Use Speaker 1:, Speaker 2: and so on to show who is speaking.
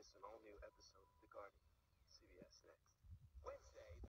Speaker 1: miss an all new episode.